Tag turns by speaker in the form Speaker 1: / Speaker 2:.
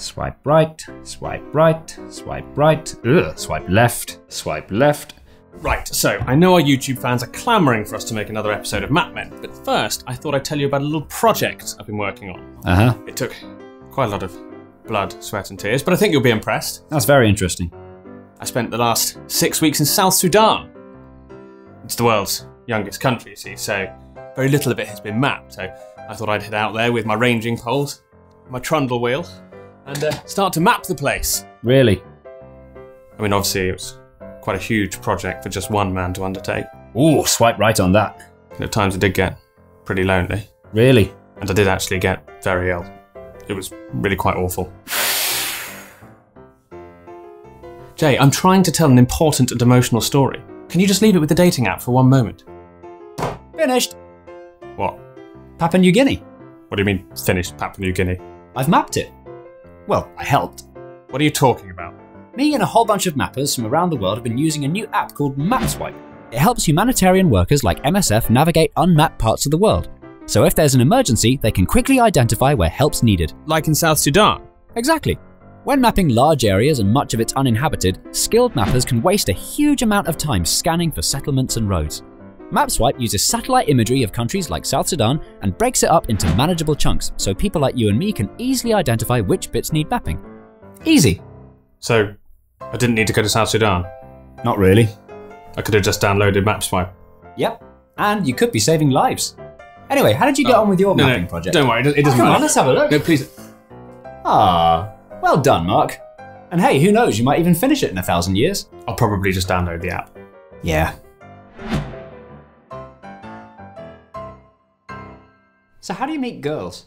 Speaker 1: swipe right, swipe right, swipe right, ugh, swipe left, swipe left.
Speaker 2: Right, so I know our YouTube fans are clamouring for us to make another episode of Map Men, but first I thought I'd tell you about a little project I've been working on.
Speaker 1: Uh huh.
Speaker 2: It took quite a lot of blood, sweat, and tears, but I think you'll be impressed.
Speaker 1: That's very interesting.
Speaker 2: I spent the last six weeks in South Sudan. It's the world's youngest country, you see, so very little of it has been mapped. So I thought I'd head out there with my ranging poles, my trundle wheel, and uh, start to map the place.
Speaker 1: Really?
Speaker 2: I mean, obviously, it was quite a huge project for just one man to undertake.
Speaker 1: Ooh, swipe right on that.
Speaker 2: And at times, it did get pretty lonely,
Speaker 1: Really?
Speaker 2: and I did actually get very ill. It was really quite awful. Jay, I'm trying to tell an important and emotional story. Can you just leave it with the dating app for one moment?
Speaker 1: Finished.
Speaker 2: What?
Speaker 1: Papua New Guinea.
Speaker 2: What do you mean, finished Papua New Guinea?
Speaker 1: I've mapped it. Well, I helped.
Speaker 2: What are you talking about?
Speaker 1: Me and a whole bunch of mappers from around the world have been using a new app called MapSwipe. It helps humanitarian workers like MSF navigate unmapped parts of the world. So if there's an emergency, they can quickly identify where help's needed.
Speaker 2: Like in South Sudan?
Speaker 1: Exactly. When mapping large areas and much of it's uninhabited, skilled mappers can waste a huge amount of time scanning for settlements and roads. MapSwipe uses satellite imagery of countries like South Sudan and breaks it up into manageable chunks so people like you and me can easily identify which bits need mapping. Easy.
Speaker 2: So, I didn't need to go to South Sudan.
Speaker 1: Not really.
Speaker 2: I could have just downloaded MapSwipe.
Speaker 1: Yep. And you could be saving lives. Anyway, how did you get on with your
Speaker 2: No,
Speaker 1: mapping
Speaker 2: no,
Speaker 1: project?
Speaker 2: don't worry, it doesn't
Speaker 1: Come
Speaker 2: matter.
Speaker 1: on, let's have a look.
Speaker 2: No, please.
Speaker 1: Ah, well done, Mark. And hey, who knows, you might even finish it in a thousand years.
Speaker 2: I'll probably just download the app.
Speaker 1: Yeah. So how do you meet girls?